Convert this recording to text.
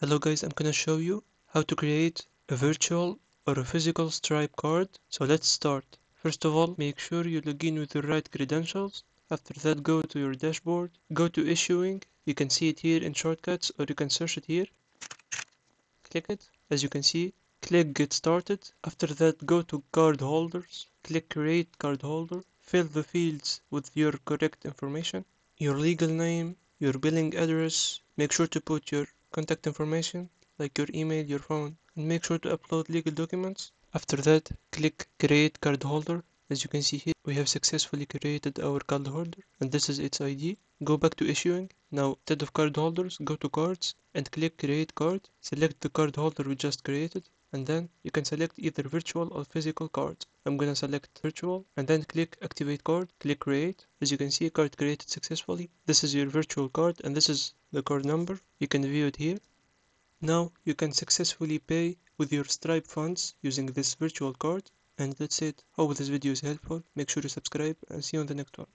Hello guys, I'm gonna show you how to create a virtual or a physical Stripe card. So let's start. First of all, make sure you log in with the right credentials. After that, go to your dashboard, go to issuing. You can see it here in shortcuts or you can search it here. Click it. As you can see, click get started. After that, go to card holders. Click create card holder. Fill the fields with your correct information, your legal name, your billing address. Make sure to put your contact information like your email, your phone, and make sure to upload legal documents. After that, click create card holder. As you can see here, we have successfully created our card holder and this is its ID. Go back to issuing. Now, instead of card holders, go to cards and click create card. Select the card holder we just created and then you can select either virtual or physical cards. I'm gonna select virtual and then click activate card, click create. As you can see, card created successfully. This is your virtual card and this is the card number. You can view it here. Now you can successfully pay with your Stripe funds using this virtual card. And that's it. Hope this video is helpful. Make sure to subscribe and see you on the next one.